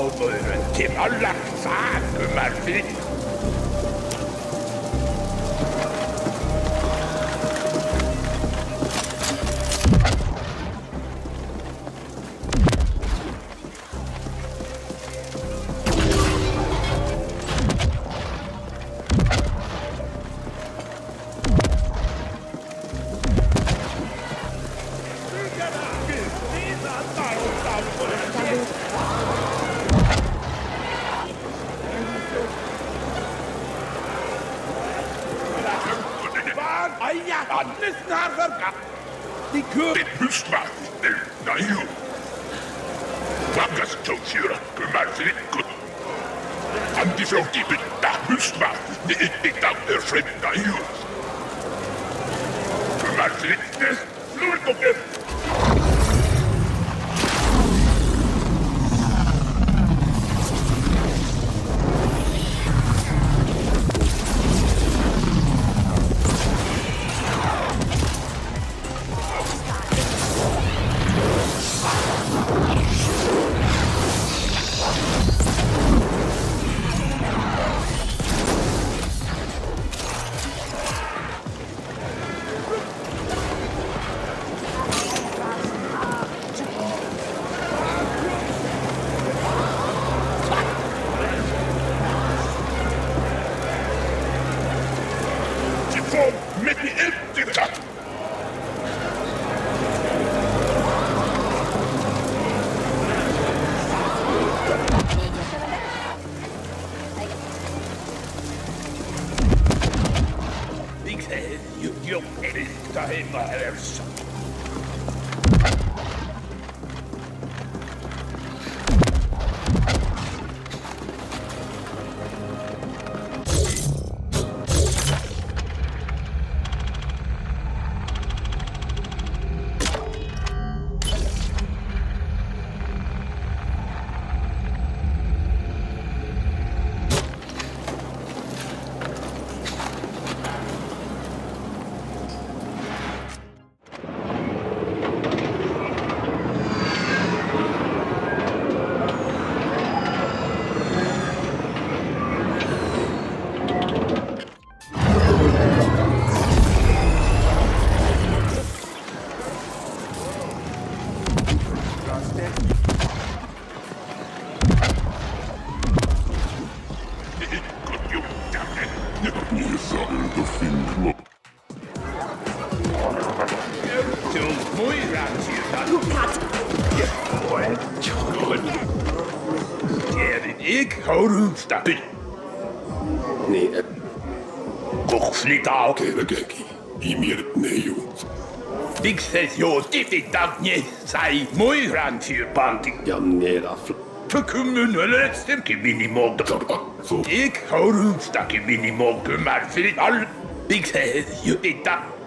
olmayı öğrettim. Allah sağ olun. ね Nee, äh. Koch, flieg da! Okay, okay, okay. Imir, nee, Jungs. tiksēs jūs sai muiransiu panti. Ja nera för kommunala rätten kibinimod. Ik har onsdag kibinimod gummar för allt. ses jūs titta.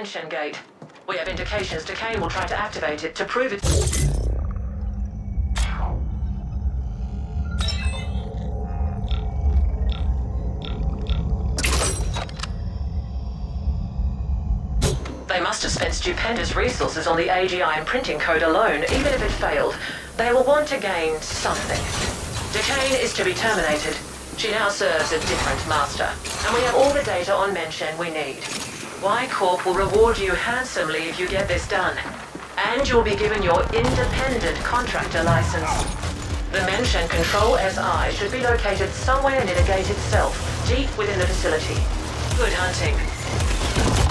MenShen gate. We have indications Decane will try to activate it to prove it. They must have spent stupendous resources on the AGI imprinting code alone, even if it failed. They will want to gain something. Decane is to be terminated. She now serves a different master, and we have all the data on MenShen we need. Y Corp will reward you handsomely if you get this done. And you'll be given your independent contractor license. The MenShen Control SI should be located somewhere near the gate itself, deep within the facility. Good hunting.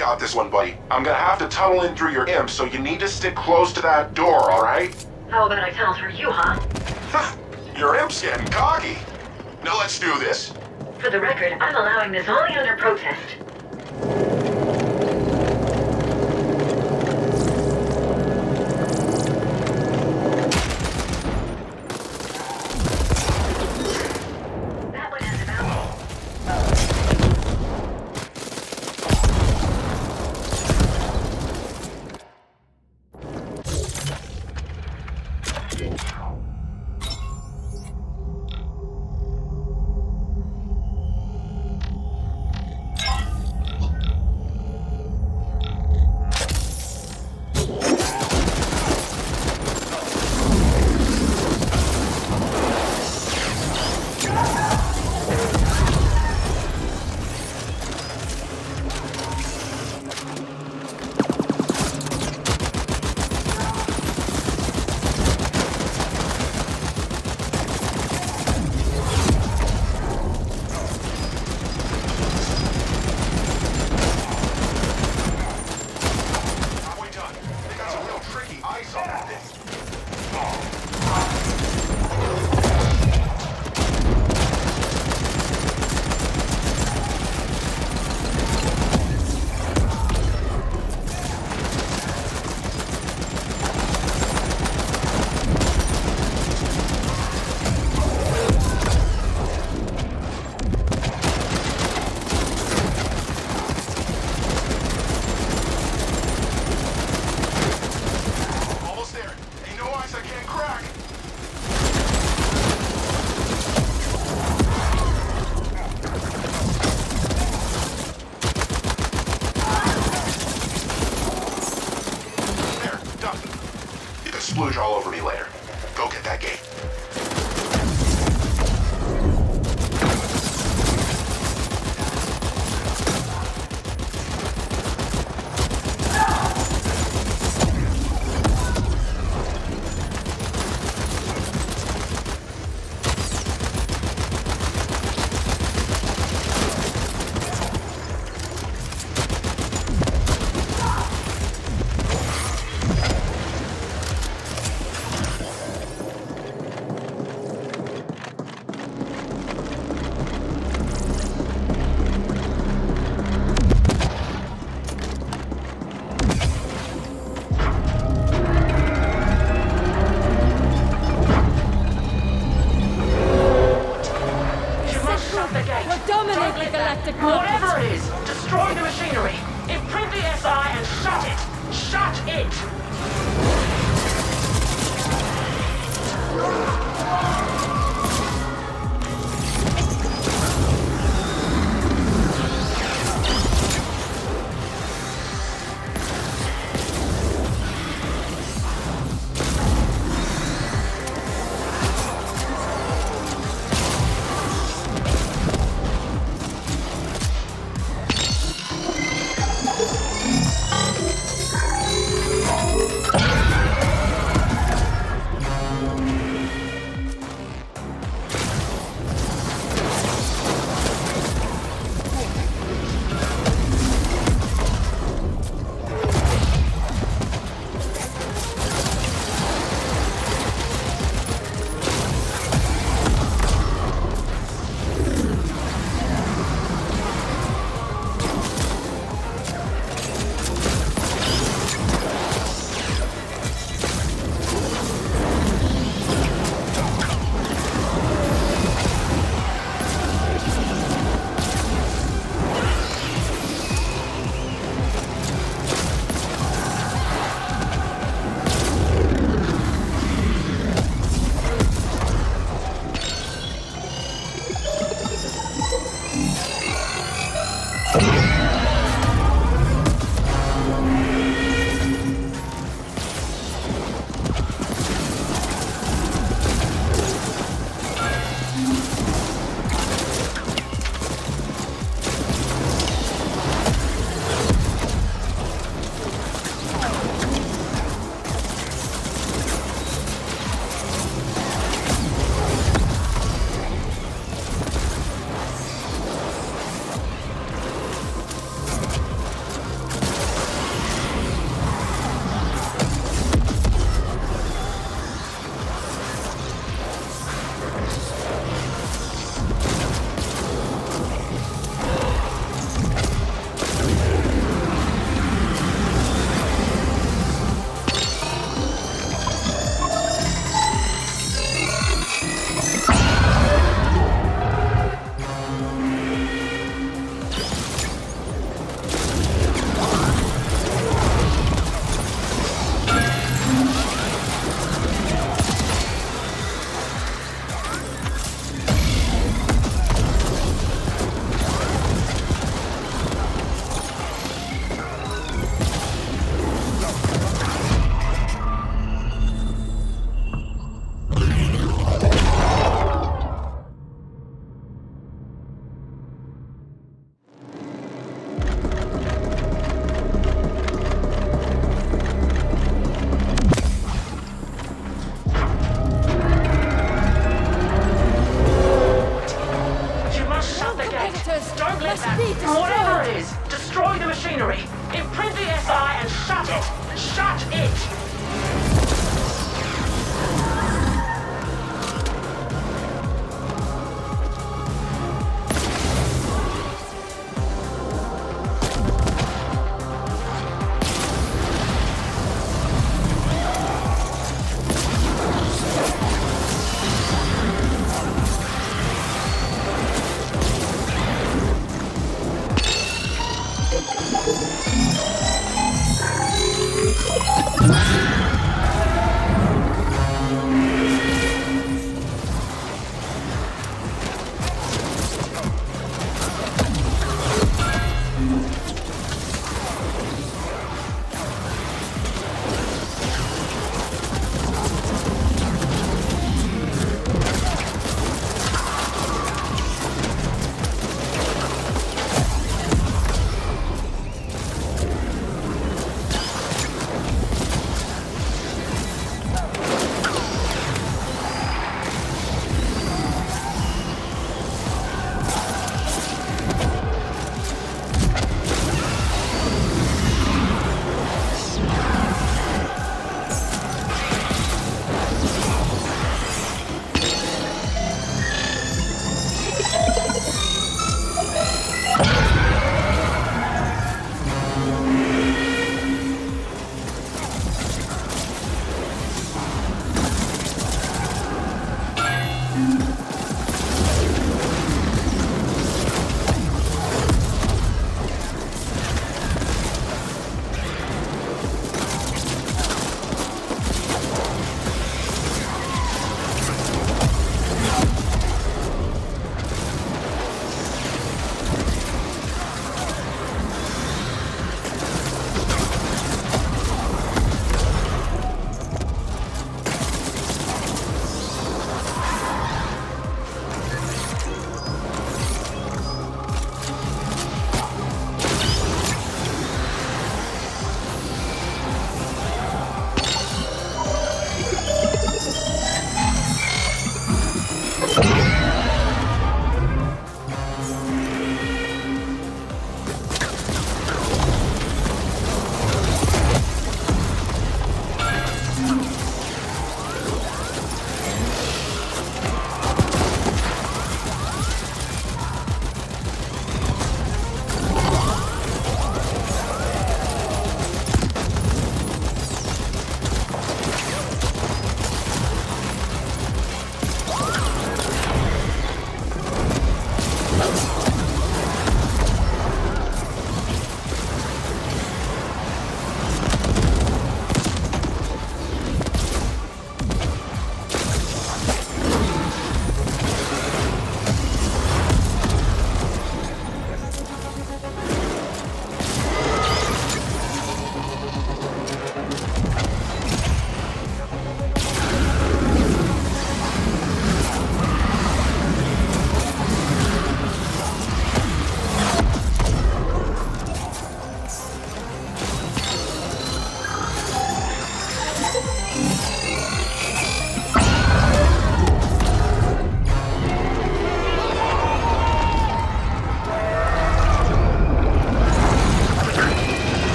Got this one, buddy. I'm gonna have to tunnel in through your imp, so you need to stick close to that door, alright? How about I tunnel through you, huh? your imp's getting cocky. Now let's do this. For the record, I'm allowing this only under protest.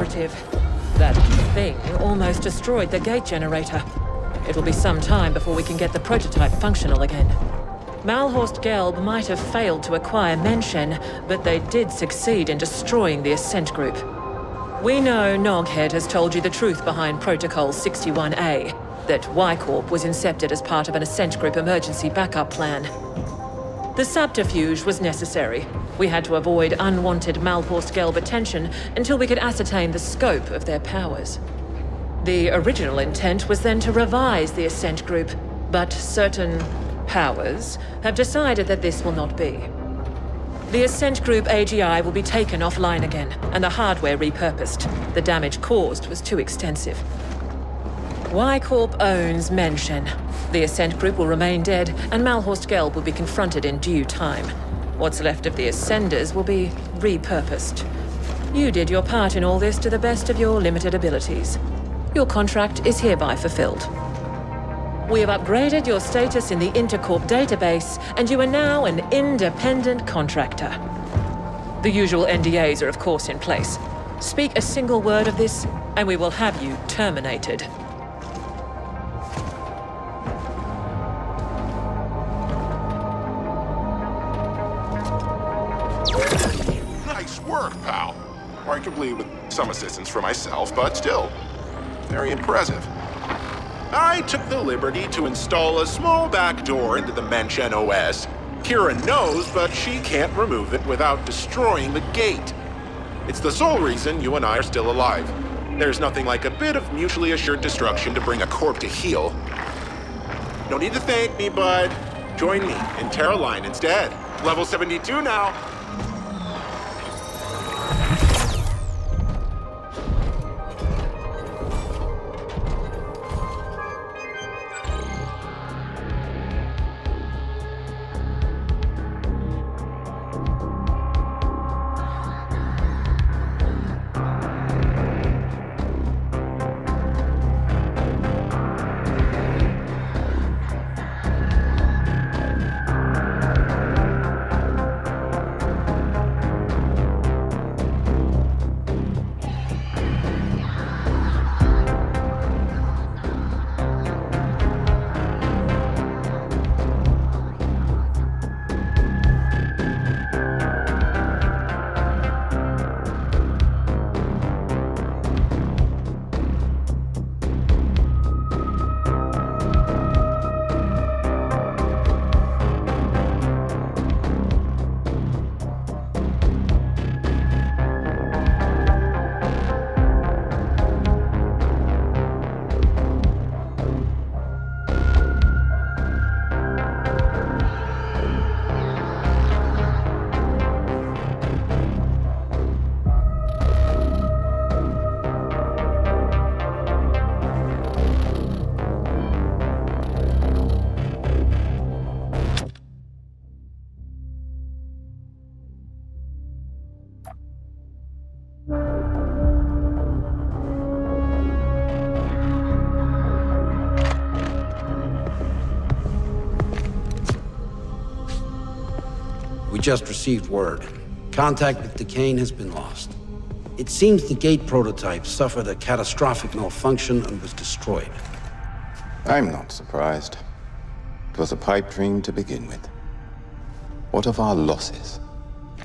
Operative. That thing almost destroyed the gate generator. It'll be some time before we can get the prototype functional again. Malhorst Gelb might have failed to acquire MenShen, but they did succeed in destroying the Ascent Group. We know Noghead has told you the truth behind Protocol 61A, that Y-Corp was incepted as part of an Ascent Group emergency backup plan. The subterfuge was necessary. We had to avoid unwanted Malhorst Gelb attention until we could ascertain the scope of their powers. The original intent was then to revise the Ascent Group, but certain powers have decided that this will not be. The Ascent Group AGI will be taken offline again, and the hardware repurposed. The damage caused was too extensive. Y-Corp owns MenShen. The Ascent Group will remain dead, and Malhorst Gelb will be confronted in due time. What's left of the Ascenders will be repurposed. You did your part in all this to the best of your limited abilities. Your contract is hereby fulfilled. We have upgraded your status in the Intercorp database, and you are now an independent contractor. The usual NDAs are of course in place. Speak a single word of this, and we will have you terminated. Work, pal. Arguably with some assistance from myself, but still, very impressive. I took the liberty to install a small back door into the MenShen OS. Kira knows, but she can't remove it without destroying the gate. It's the sole reason you and I are still alive. There's nothing like a bit of mutually assured destruction to bring a corp to heel. No need to thank me, bud. Join me in Terra Line instead. Level 72 now. Just received word. Contact with Decane has been lost. It seems the gate prototype suffered a catastrophic malfunction and was destroyed. I'm not surprised. It was a pipe dream to begin with. What of our losses?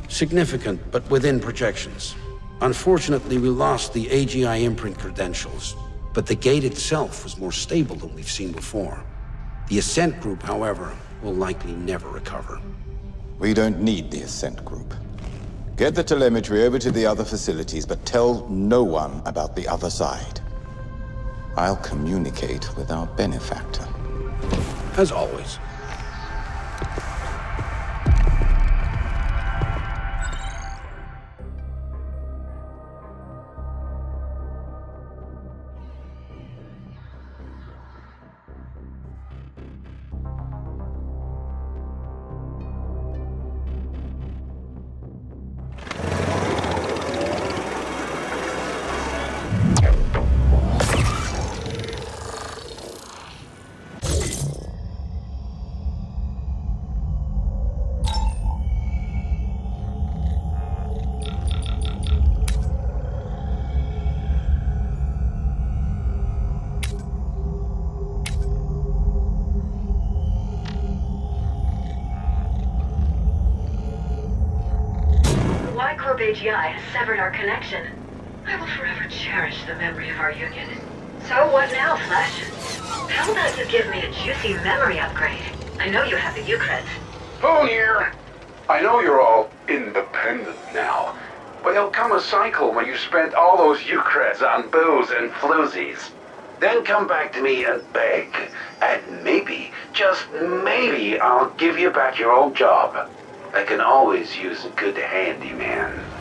Significant, but within projections. Unfortunately, we lost the AGI imprint credentials, but the gate itself was more stable than we've seen before. The Ascent Group, however, will likely never recover. We don't need the Ascent Group. Get the telemetry over to the other facilities, but tell no one about the other side. I'll communicate with our benefactor. As always. AGI has severed our connection. I will forever cherish the memory of our union. So what now, Flesh? How about you give me a juicy memory upgrade? I know you have the Ucreds. Phone here. I know you're all independent now, but there'll come a cycle when you spent all those Ucreds on booze and floozies. Then come back to me and beg, and maybe, just maybe, I'll give you back your old job. I can always use a good handyman.